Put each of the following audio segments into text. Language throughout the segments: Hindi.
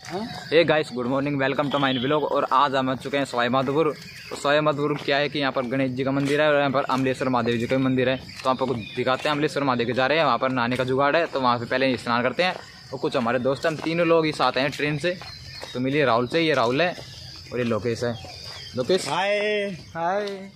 Hey guys good morning welcome to mine blog और आज हम आ चुके हैं सवाई माधोपुर तो सवाई माधोपुर क्या है कि यहाँ पर गणेश जी का मंदिर है और यहाँ पर अमलेश्वर महादेव जी का भी मंदिर है। तो आपको दिखाते हैं अमलेश्वर महादेव के जा रहे हैं। वहाँ पर नहाने का जुगाड़ है। तो वहाँ पे पहले स्नान करते हैं। और कुछ हमारे दोस्त हम तीनों लोग इस आते हैं ट्रेन से। तो मिलिए राहुल से। ये राहुल है और ये लोकेश है। लोकेश? हाय हाय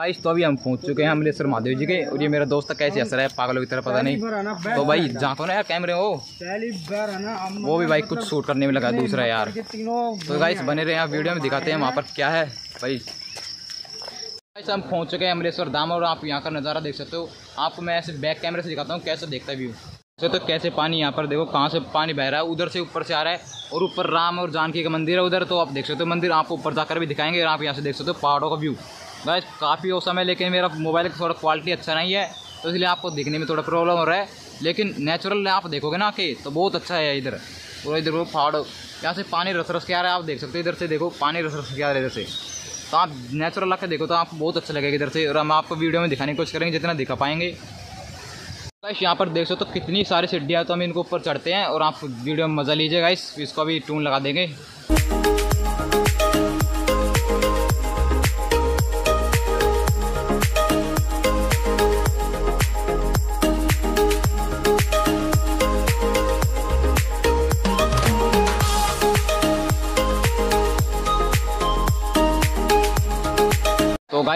गाइस तो अभी हम पहुँच चुके हैं अमलेश्वर महादेव जी के, और ये मेरा दोस्त कैसे हंस रहा है, पागलों की तरह पता नहीं। तो भाई झांको ना यार कैमरे हो वो भी भाई कुछ शूट करने में लगा दूसरा यार। तो गाइस बने रहे हैं वीडियो में, दिखाते हैं वहाँ पर क्या है, भाई। गाइस हम पहुँच चुके हैं अमलेश्वर धाम, और आप यहाँ का नज़ारा देख सकते हो। आपको मैं ऐसे बैक कैमरे से दिखाता हूँ कैसे देखता व्यू तो कैसे पानी यहाँ पर, देखो कहाँ से पानी बह रहा है, उधर से ऊपर से आ रहा है, और ऊपर राम और जानकी का मंदिर है उधर तो आप देख सकते हो, मंदिर आपको ऊपर जाकर भी दिखाएँगे, और आप यहाँ से देख सकते हो पहाड़ों का व्यू गाइस, काफ़ी हो समय लेकिन मेरा मोबाइल का थोड़ा क्वालिटी अच्छा नहीं है तो इसलिए आपको दिखने में थोड़ा प्रॉब्लम हो रहा है। लेकिन नेचुरल आप देखोगे ना कि तो बहुत अच्छा है इधर। और इधर वो पहाड़, यहाँ से पानी रस रस के आ रहा है, आप देख सकते हो इधर से देखो, पानी रस रस के आ रहा है इधर से। तो आप नेचुरल आके देखो तो आपको बहुत अच्छा लगेगा इधर से, और हम आपको वीडियो में दिखाने की कोशिश करेंगे जितना दिखा पाएँगे। गाइस, यहाँ पर देख सकते हो कितनी सारी सीढ़ियाँ तो हम इनको ऊपर चढ़ते हैं, और आप वीडियो में मज़ा लीजिएगा इस इसको भी टून लगा देंगे।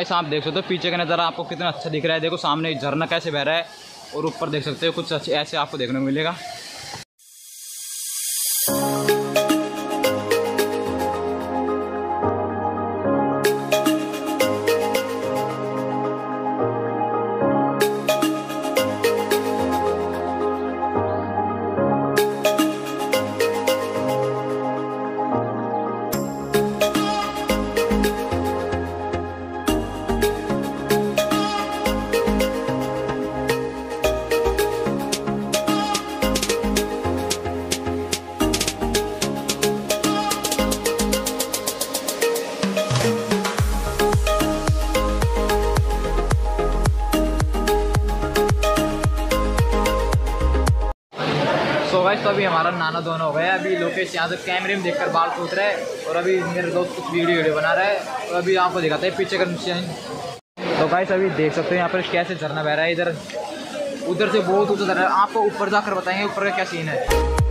गाइस आप देख सकते हो पीछे का नज़ारा आपको कितना अच्छा दिख रहा है। देखो सामने झरना कैसे बह रहा है और ऊपर देख सकते हो कुछ अच्छे ऐसे आपको देखने को मिलेगा। अभी हमारा नाना दोनों हो गया अभी लोकेश यहाँ से कैमरे में देखकर बाल सोच रहा है और अभी मेरे दोस्त कुछ वीडियो वीडियो बना रहा है और अभी आपको दिखाते हैं पीछे का नुकसान तो भाई अभी देख सकते हो यहाँ पर कैसे झरना बह रहा है। इधर उधर से बहुत ऊँचा झरना आपको ऊपर जाकर बताएँगे ऊपर का क्या सीन है।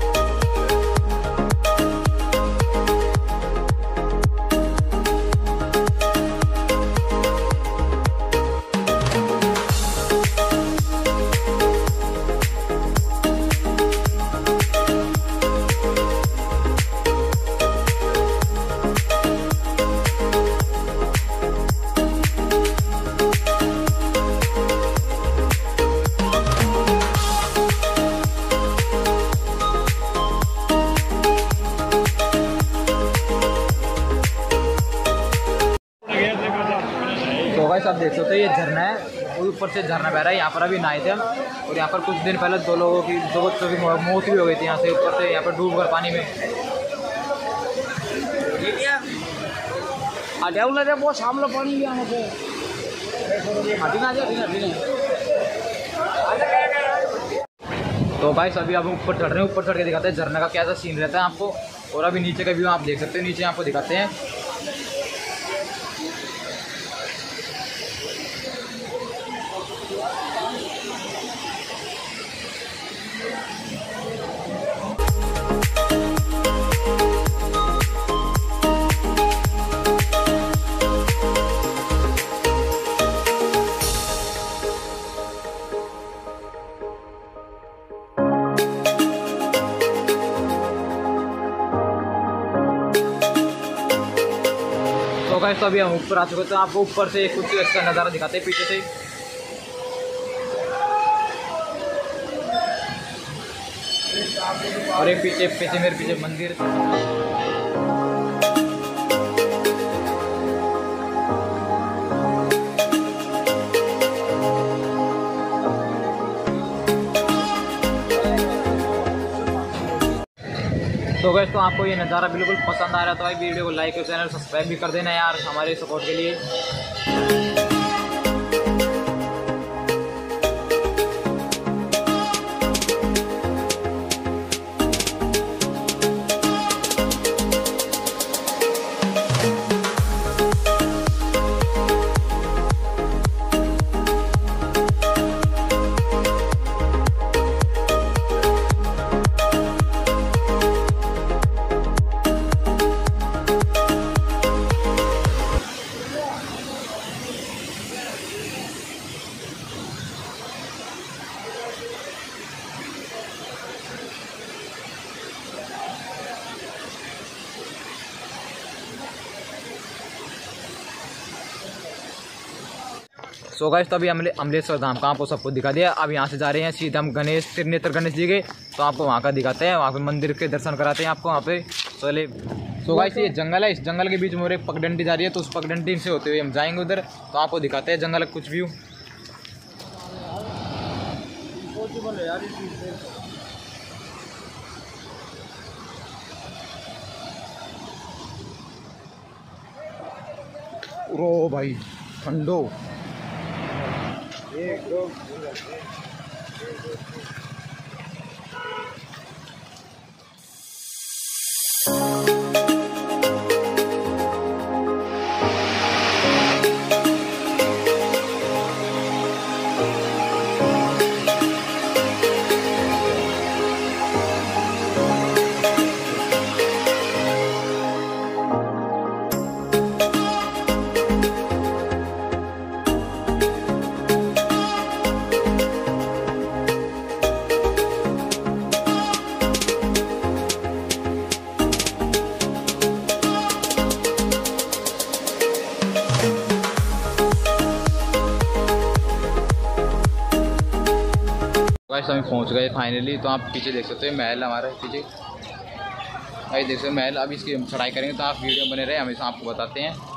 से झरना बह रहा है यहाँ पर अभी नहाए थे हम। और यहाँ पर कुछ दिन पहले दो लोगों की दो बच्चों की मौत भी हो गई थी यहाँ से ऊपर से यहाँ पर डूब कर पानी में। सामने पानी भी आने हटिना तो गाइस अभी आप ऊपर चढ़ रहे हैं ऊपर चढ़ के दिखाते हैं झरना का कैसा सीन रहता है आपको। और अभी नीचे का व्यू आप देख सकते हो नीचे आपको दिखाते हैं। गाइस तो अभी हम ऊपर आ चुके हैं। तो आपको ऊपर से कुछ इसका नज़ारा दिखाते हैं, पीछे से। और एक पीछे पीछे, मेरे पीछे मंदिर। तो गैस तो आपको ये नज़ारा बिल्कुल पसंद आ रहा है तो भाई वीडियो को लाइक और चैनल सब्सक्राइब भी कर देना यार हमारे सपोर्ट के लिए। सो गाइस तो अभी अमलेश्वर धाम का आपको सबको दिखा दिया। अब यहाँ से जा रहे हैं सीधा हम गणेश त्रिनेत्र गणेश जी के। तो आपको वहाँ का दिखाते हैं। वहाँ पे मंदिर के दर्शन कराते हैं आपको वहाँ पे। चले सो गाइस ये जंगल है। इस जंगल के बीच में एक पगडंडी जा रही है। तो उस पगडंडी से होते हुए हम जाएँगे उधर। तो आपको दिखाते हैं जंगल कुछ व्यू रो भाई, ठंडो। गाइस हम गए फाइनली तो आप पीछे देख सकते हो, महल हमारा पीछे। भाई देख सकते हो, महल, अब इसकी चढ़ाई करेंगे तो आप वीडियो बने रहे हमेशा आपको बताते हैं।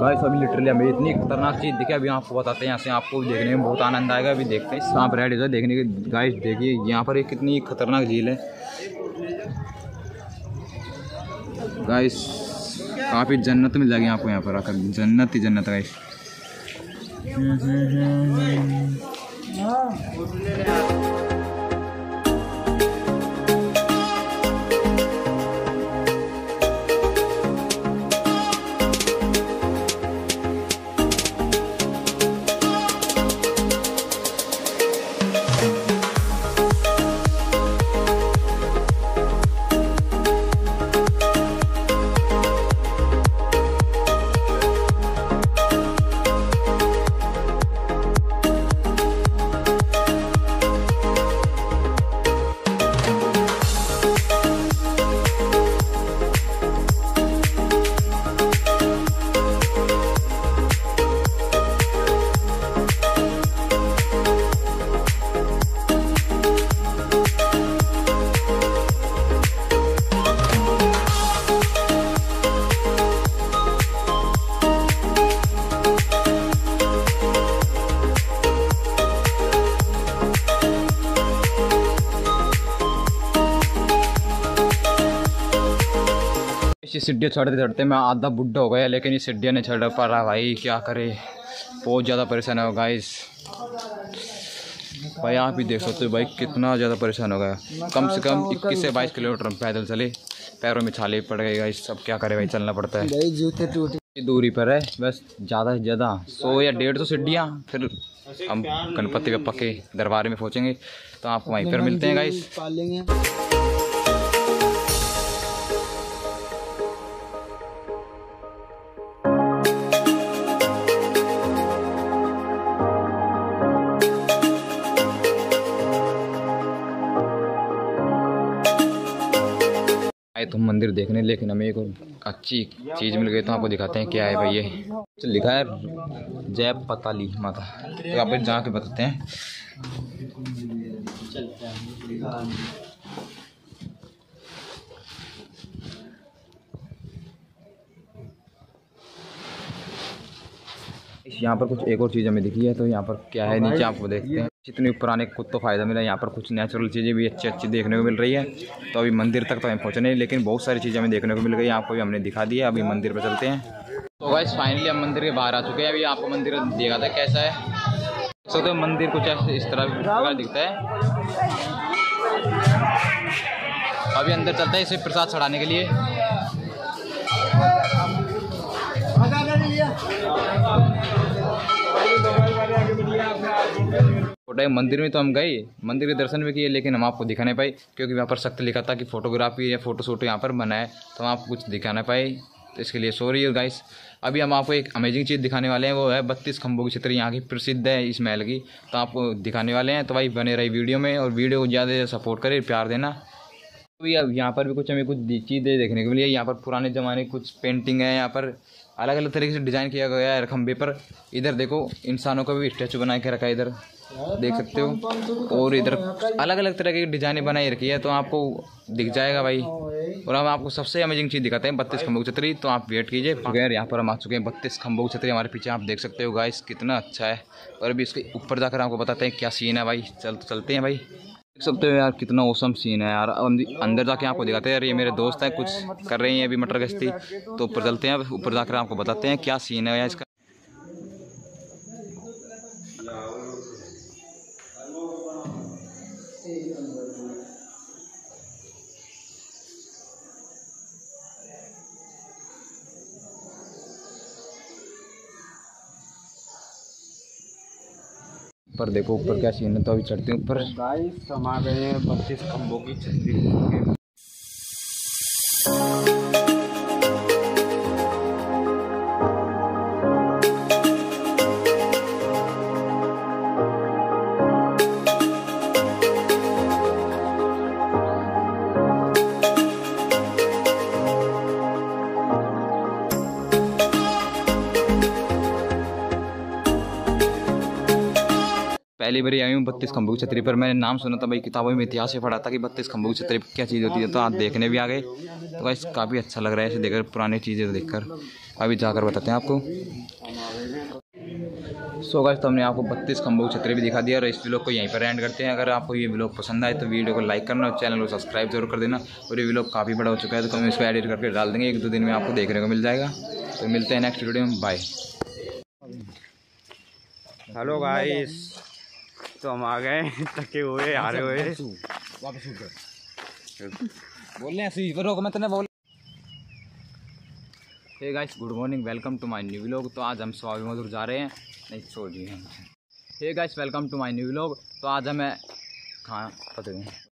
गाइस अभी लिटरली हमें इतनी खतरनाक चीज़ दिखे, अभी आपको बताते हैं, यहाँ से आपको देखने में बहुत आनंद आएगा। अभी देखते हैं, सांप रेड इधर देखने के गाइस देखिए, यहाँ पर एक कितनी खतरनाक झील है। गाइस काफ़ी जन्नत मिल जाएगी आपको यहाँ पर आकर, जन्नत ही जन्नत गाइस इसी सीढ़ियाँ चढ़ते चढ़ते मैं आधा बुढ़ा हो गया लेकिन ये सीढ़ियाँ नहीं चढ़ पा रहा भाई। क्या करे? बहुत ज़्यादा परेशान हो गाइस भाई आप भी देख सकते हो भाई कितना ज़्यादा परेशान हो गया। कम से कम इक्कीस से बाईस किलोमीटर पैदल चले। पैरों में छाले पड़ गए गाइस सब क्या करे भाई चलना पड़ता है। भाई जूते टूटे दूरी पर है बस ज़्यादा से ज़्यादा सौ या डेढ़ सौ सीढ़ियाँ फिर हम गणपति बप्पा के दरबार में पहुँचेंगे। तो आपको वहीं पर मिलते हैं गाइस आए तो मंदिर देखने, लेकिन हमें एक अच्छी चीज़ मिल गई तो आपको दिखाते हैं क्या है भाई ये। तो लिखा है जय पताली माता। तो आप जाके बताते हैं। यहाँ पर कुछ एक और चीज़ हमें दिखी है तो यहाँ पर क्या है नीचे आपको देखते हैं। जितनी पुराने कुछ तो फ़ायदा मिला यहाँ पर कुछ नेचुरल चीज़ें भी अच्छी अच्छी देखने को मिल रही है। तो अभी मंदिर तक तो हमें पहुँचे नहीं लेकिन बहुत सारी चीज़ें हमें देखने को मिल गई आपको भी हमने दिखा दिया अभी मंदिर पर चलते हैं। तो गाइस फाइनली हम मंदिर के बाहर आ चुके हैं। अभी आपको मंदिर देखा था कैसा है। सो तो मंदिर कुछ ऐसे इस तरह दिखता है। अभी अंदर चलता है इसे प्रसाद चढ़ाने के लिए। छोटा मंदिर में तो हम गए, मंदिर के दर्शन भी किए, लेकिन हम आपको दिखा नहीं पाए, क्योंकि वहाँ पर सख्त लिखा था कि फोटोग्राफी या फ़ोटो शूट यहाँ पर बनाए तो हम आपको कुछ दिखा नहीं पाए। तो इसके लिए सॉरी गाइस अभी हम आपको एक अमेजिंग चीज़ दिखाने वाले हैं, वो है बत्तीस खंभों की छतरी, यहाँ की प्रसिद्ध है इस महल की। तो आपको दिखाने वाले हैं तो भाई बने रही वीडियो में, और वीडियो को ज़्यादा सपोर्ट करें प्यार देना। अभी अब यहाँ पर भी कुछ हमें कुछ चीज़ें देखने को मिली है यहाँ पर पुराने ज़माने कुछ पेंटिंग है, यहाँ पर अलग अलग तरीके से डिज़ाइन किया गया है खंभे पर। इधर देखो, इंसानों का भी स्टैचू बना के रखा है इधर। देख सकते हो। और इधर अलग अलग तरह की डिजाइने बनाई रखी है तो आपको दिख जाएगा भाई। और हम आपको सबसे अमेजिंग चीज़ दिखाते हैं बत्तीस खंभों की छतरी। तो आप वेट कीजिए गैर यहाँ पर हम आ चुके हैं बत्तीस खंभों की छतरी हमारे पीछे आप देख सकते हो गाइस कितना अच्छा है। और अभी इसके ऊपर जाकर आपको बताते हैं क्या सीन है भाई। चल चलते हैं भाई। देख सकते हो यार कितना औसम सीन है यार। अंदर जाके आपको दिखाते हैं यार ये मेरे दोस्त हैं कुछ कर रहे हैं अभी मटर गश्ती। तो ऊपर चलते हैं ऊपर जाकर आपको बताते हैं क्या सीन है यार इसका। पर देखो, ऊपर क्या सीन है तो अभी चढ़ते हैं ऊपर। गाइस हम आ गए हैं बत्तीस खंभों की छतरी। पहली बार आई हूँ बत्तीस खंभों की छतरी पर। मैंने नाम सुना था भाई, किताबों में इतिहास से पढ़ा था कि बत्तीस खंभों की छतरी क्या चीज़ होती है। तो आज देखने भी आ गए। तो भाई काफ़ी अच्छा लग रहा है इसे देखकर, पुरानी चीज़ें देखकर। अभी जाकर बताते हैं आपको। सो गाइस तो हमने आपको बत्तीस खंभों की छतरी भी दिखा दिया और इस व्लॉग को यहीं पर एंड करते हैं। अगर आपको ये व्लॉग पसंद आए तो वीडियो को लाइक करना और चैनल को सब्सक्राइब ज़रूर कर देना। और ये व्लॉग काफ़ी बड़ा हो चुका है तो हम इसको एडिट करके डाल देंगे। एक दो दिन में आपको देखने को मिल जाएगा। तो मिलते हैं नेक्स्ट वीडियो में। बाय हेलो गाइस तो हम आ गए थके हुए हारे हुए। वापस बोल रहे हैं रोक मैं तेने बोल hey guys good morning welcome to my new vlog तो आज हम स्वामी मधुर जा रहे हैं। नहीं छोड़ दिए hey. Guys welcome to my new vlog तो आज हमें खाना पता नहीं।